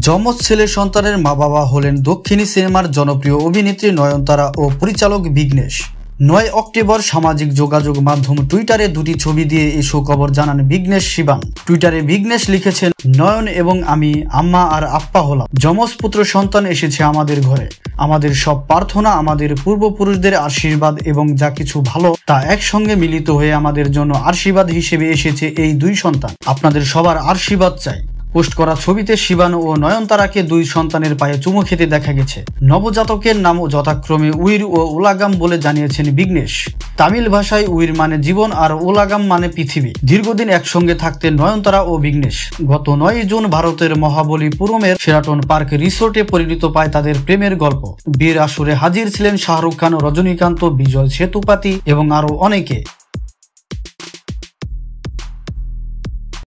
যমজ ছেলে সন্তানের মা বাবা হলেন দক্ষিণী সিনেমার জনপ্রিয় অভিনেত্রী নয়নতারা ও পরিচালক বিঘ্নেশ। নয় অক্টোবর সামাজিক যোগাযোগ মাধ্যম টুইটারে দুটি ছবি দিয়ে এই সুখবর জানান বিঘ্নেশ শিবান। টুইটারে বিঘ্নেশ লিখেছেন, নয়ন এবং আমি, আম্মা আর আপ্পা হলাম। যমজ পুত্র সন্তান এসেছে আমাদের ঘরে। আমাদের সব প্রার্থনা আমাদের পূর্বপুরুষদের আশীর্বাদ এবং যা কিছু ভালো তা একসঙ্গে মিলিত হয়ে আমাদের জন্য আশীর্বাদ হিসেবে এসেছে এই দুই সন্তান। আপনাদের সবার আশীর্বাদ চাই। পোস্ট করা ছবিতে শিবানু ও নয়নতারাকে দুই সন্তানের পায়ে চুমু খেতে দেখা গেছে। নবজাতকের নাম যথাক্রমে উইর ও উলাগাম বলে জানিয়েছেন বিঘ্নেশ। তামিল ভাষায় উইর মানে জীবন আর উলাগাম মানে পৃথিবী। দীর্ঘদিন একসঙ্গে থাকতে নয়নতারা ও বিঘ্নেশ। গত নয় জুন ভারতের মহাবলীপুরমের সেরাটন পার্ক রিসোর্টে পরিণত পায় তাদের প্রেমের গল্প। বীর আসরে হাজির ছিলেন শাহরুখ খান, রজনীকান্ত, বিজয় সেতুপাতি এবং আরও অনেকে।